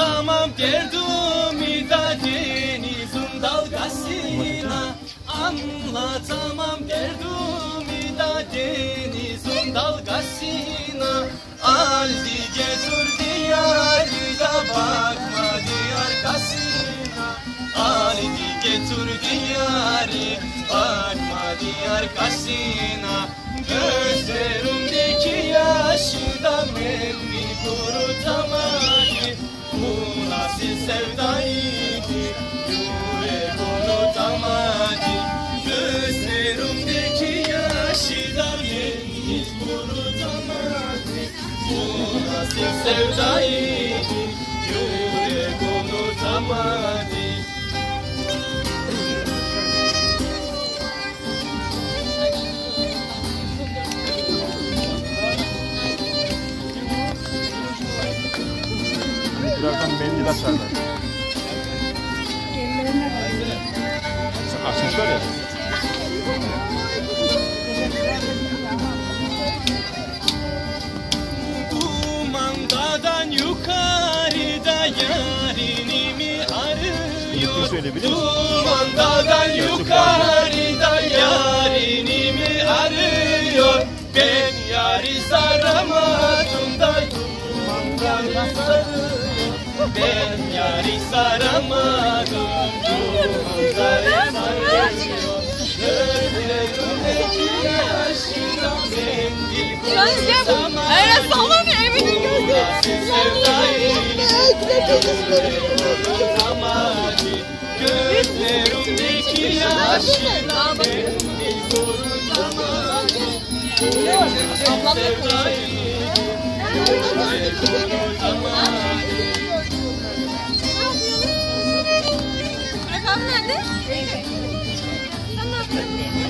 Anlatamam derdimi da denizin dalgasına Anlatamam. Derdimi da denizin dalgasına Aldi getir diyarı da bakmadı arkasına Aldi getir diyarı bakmadı arkasına Gözlerimdeki yaşı da memni kurutamadı Sevdaydı yürek unutamadı Birazdan mendil açarlar. Açmışlar ya. Söyleyebilir misin? Kumandadan yukarıda yarini mi arıyor? Ben yari saramadım da kumandadan sarıyor. Ben yari saramadım kumandadan sarıyor. Gözlerimdeki yaşına mendil Yalnız ya bu öyle sallamıyor Emin'in gözü. Gözlerimdeki yaşına mendil kurutamadı Sevdayı kurutamadı Burak abi nerede? Sen